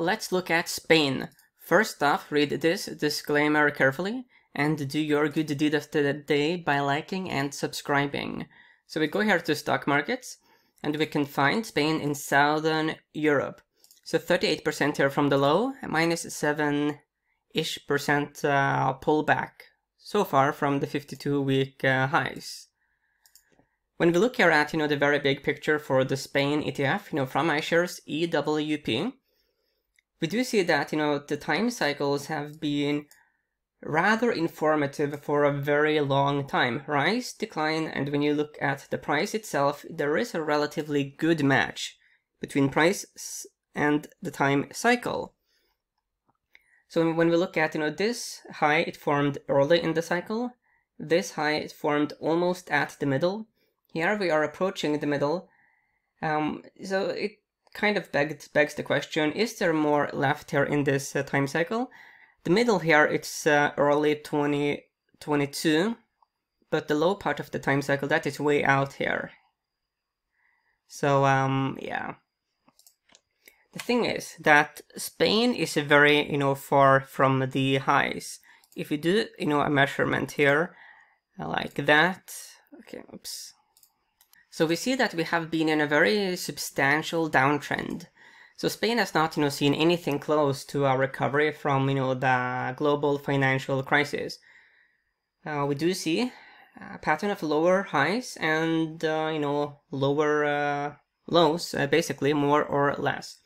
Let's look at Spain. First off, read this disclaimer carefully and do your good deed of the day by liking and subscribing. So we go here to stock markets and we can find Spain in Southern Europe. So 38% here from the low, minus 7-ish percent uh, pullback so far from the 52 week uh, highs. When we look here at, you know, the very big picture for the Spain ETF, you know, from iShares EWP, we do see that, you know, the time cycles have been rather informative for a very long time. Rise, decline, and when you look at the price itself, there is a relatively good match between price and the time cycle. So when we look at, you know, this high, it formed early in the cycle. This high, it formed almost at the middle. Here we are approaching the middle. Um, so it kind of begs, begs the question, is there more left here in this uh, time cycle? The middle here, it's uh, early 2022, but the low part of the time cycle, that is way out here. So, um, yeah. The thing is that Spain is very, you know, far from the highs. If you do, you know, a measurement here, like that, okay, oops. So we see that we have been in a very substantial downtrend. So Spain has not, you know, seen anything close to a recovery from, you know, the global financial crisis. Uh, we do see a pattern of lower highs and, uh, you know, lower uh, lows, uh, basically more or less.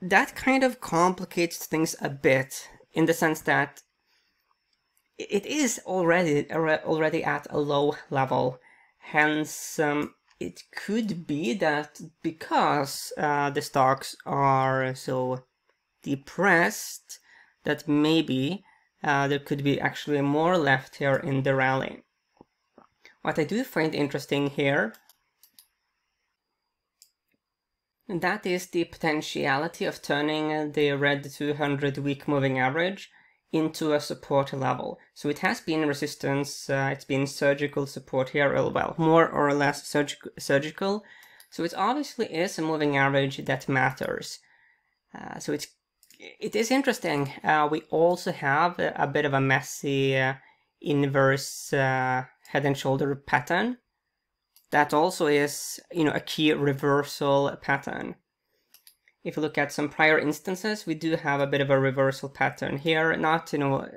That kind of complicates things a bit in the sense that it is already already at a low level. Hence, um, it could be that because uh, the stocks are so depressed that maybe uh, there could be actually more left here in the rally. What I do find interesting here that is the potentiality of turning the red 200 week moving average into a support level. So it has been resistance, uh, it's been surgical support here, well, more or less surg surgical. So it obviously is a moving average that matters. Uh, so it's it is interesting. Uh, we also have a, a, bit of a messy uh, inverse uh, head and shoulder pattern. That also is, you know, a key reversal pattern. If you look at some prior instances, we do have a bit of a reversal pattern here, not, you know,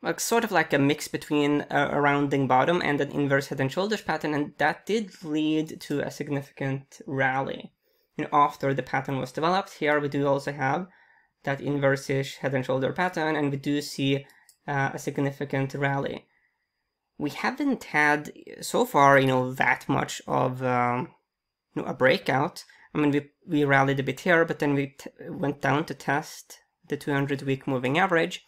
like sort of like a mix between a, rounding bottom and an inverse head and shoulders pattern, and that did lead to a significant rally. Know, after the pattern was developed, here we do also have that inverse-ish head and shoulder pattern, and we do see uh, a significant rally. We haven't had so far, you know, that much of um, know, a breakout, I mean, we, we rallied a bit here, but then we went down to test the 200 week moving average.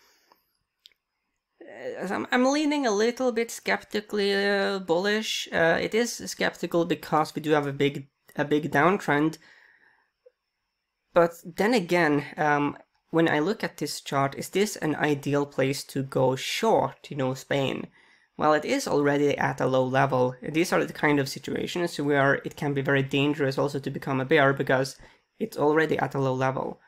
Uh, I'm, I'm, leaning a little bit skeptically uh, bullish. Uh, it is skeptical because we do have a big a big downtrend. But then again, um, when I look at this chart, is this an ideal place to go short, you know, Spain? Well, it is already at a low level. These are the kind of situations where it can be very dangerous also to become a bear because it's already at a low level.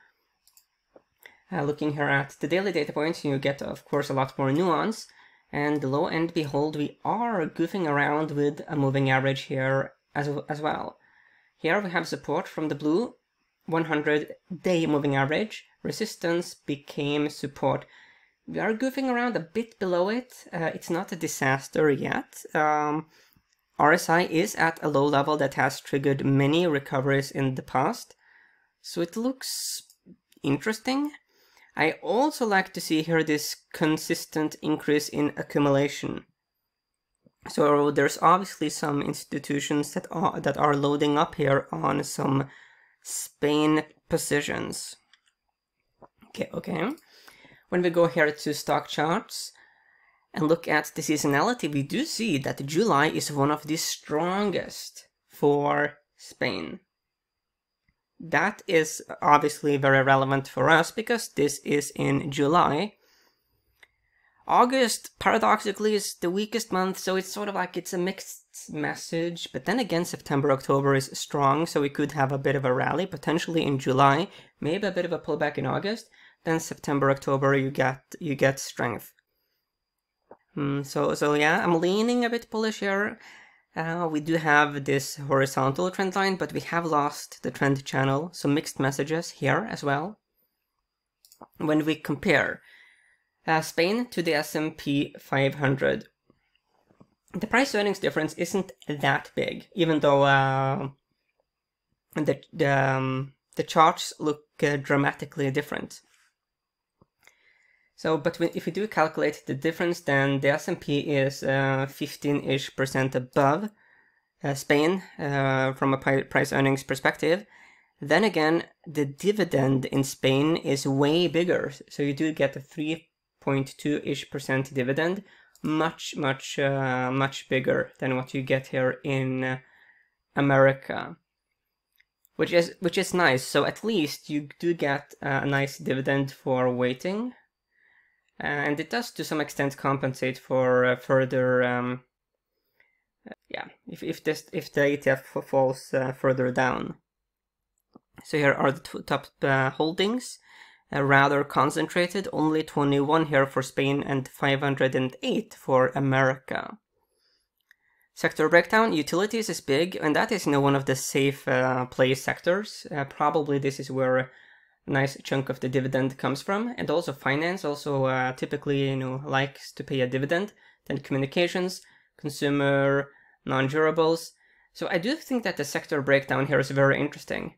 Uh, looking here at the daily data points, you get, of course, a lot more nuance. And lo and behold, we are goofing around with a moving average here as, as well. Here we have support from the blue 100 day moving average. Resistance became support we are goofing around a bit below it. Uh, it's not a disaster yet. Um, RSI is at a low level that has triggered many recoveries in the past, so it looks interesting. I also like to see here this consistent increase in accumulation. So there's obviously some institutions that are, that are loading up here on some Spain positions. Okay, okay. When we go here to stock charts and look at the seasonality, we do see that July is one of the strongest for Spain. That is obviously very relevant for us because this is in July. August, paradoxically, is the weakest month, so it's sort of like it's a mixed message. But then again, September, October is strong, so we could have a bit of a rally, potentially in July, maybe a bit of a pullback in August. Then September, October, you get you get strength. Mm, so so yeah, I'm leaning a bit bullish here. Uh, we do have this horizontal trend line, but we have lost the trend channel, so mixed messages here as well. When we compare uh, Spain to the S&P 500. The price earnings difference isn't that big, even though uh, the the, um, the charts look uh, dramatically different. So, but if we do calculate the difference, then the S&P is 15-ish uh, percent above uh, Spain uh, from a price earnings perspective. Then again, the dividend in Spain is way bigger. So you do get a 3 0.2-ish percent dividend, much, much, uh, much bigger than what you get here in uh, America. Which is which is nice. So at least you do get a nice dividend for waiting, and it does to some extent compensate for uh, further. Um, yeah, if if this if the ETF falls uh, further down. So here are the top uh, holdings uh, rather concentrated, only 21 here for Spain and 508 for America. Sector breakdown, utilities is big, and that is you know, one of the safe uh, play sectors. Uh, probably this is where nice chunk of the dividend comes from. And also finance also uh, typically you know likes to pay a dividend. Then communications, consumer, non-durables. So I do think that the sector breakdown here is very interesting.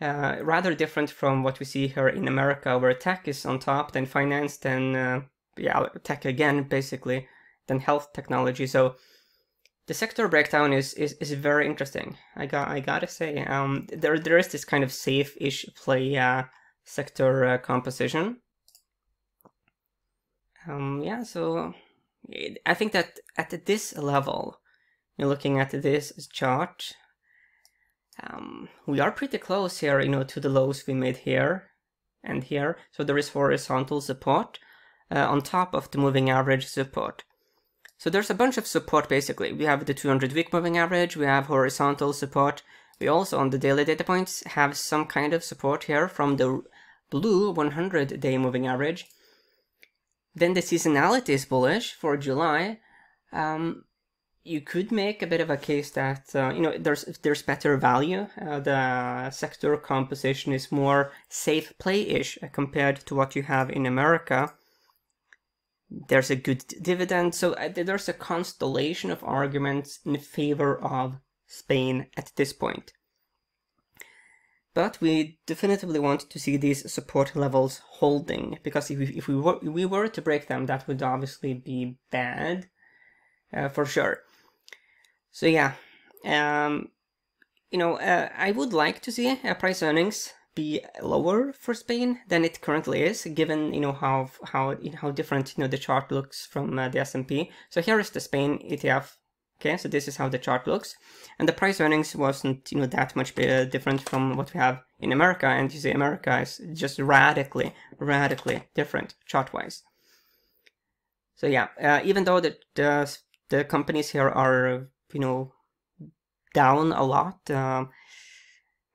Uh, rather different from what we see here in America, where tech is on top, then finance, then uh, yeah, tech again, basically, then health technology. So the sector breakdown is is, is very interesting. I got I gotta say, um, there there is this kind of safe-ish play uh, sector uh, composition. Um, yeah, so I think that at this level, you're looking at this chart um, we are pretty close here, you know, to the lows we made here and here. So there is horizontal support uh, on top of the moving average support. So there's a bunch of support basically. We have the 200 week moving average, we have horizontal support. We also on the daily data points have some kind of support here from the blue 100 day moving average. Then the seasonality is bullish for July. Um, you could make a bit of a case that uh, you know there's there's better value. Uh, the sector composition is more safe play-ish compared to what you have in America. There's a good dividend, so uh, there's a constellation of arguments in favor of Spain at this point. But we definitively want to see these support levels holding, because if we, if we, were, if we were to break them, that would obviously be bad, uh, for sure. So yeah, um, you know, uh, I would like to see a price earnings be lower for Spain than it currently is, given you know how how how different you know the chart looks from uh, the S&P. So here is the Spain ETF. Okay, so this is how the chart looks, and the price earnings wasn't you know that much different from what we have in America. And you see, America is just radically, radically different chart-wise. So yeah, uh, even though the, the the companies here are you know down a lot. Um,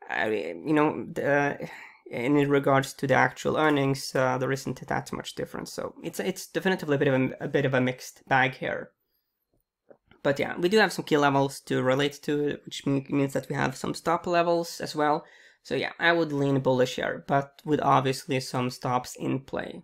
I, you know, the, in regards to the actual earnings, uh, there isn't that much difference. So it's it's definitely a bit of a, a, bit of a mixed bag here. But yeah, we do have some key levels to relate to, which means that we have some stop levels as well. So yeah, I would lean bullish here, but with obviously some stops in play.